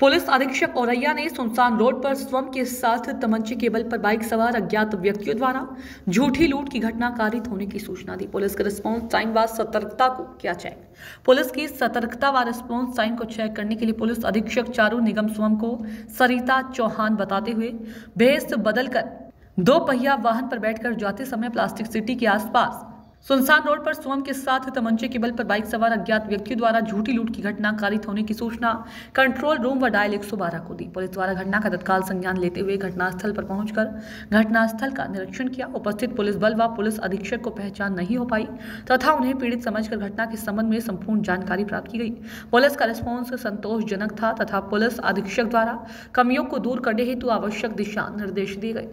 Police अधीक्षक औरैया ने सुनसान रोड पर स्वयं के साथ तमंचे के बल पर बाइक सवार अज्ञात व्यक्तियों द्वारा झूठी लूट की घटना कारित होने की सूचना दी। पुलिस के रिस्पॉन्स टाइम व सतर्कता को किया चेक। पुलिस की सतर्कता व रिस्पॉन्स टाइम को चेक करने के लिए पुलिस अधीक्षक चारू निगम स्वयं को सरिता चौहान बताते हुए भेस बदलकर दो पहिया वाहन पर बैठकर जाते समय प्लास्टिक सिटी के आसपास सुनसान रोड पर स्वयं के साथ तमंचे के बल पर बाइक सवार अज्ञात व्यक्तियों द्वारा झूठी लूट की घटना कारित होने की सूचना कंट्रोल रूम व डायल 112 को दी। पुलिस द्वारा घटना का तत्काल संज्ञान लेते हुए घटनास्थल पर पहुंचकर घटनास्थल का निरीक्षण किया। उपस्थित पुलिस बल व पुलिस अधीक्षक को पहचान नहीं हो पाई तथा उन्हें पीड़ित समझकर घटना के संबंध में संपूर्ण जानकारी प्राप्त की गई। पुलिस का रिस्पॉन्स संतोषजनक था तथा पुलिस अधीक्षक द्वारा कमियों को दूर करने हेतु आवश्यक दिशा निर्देश दिए गए।